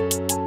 you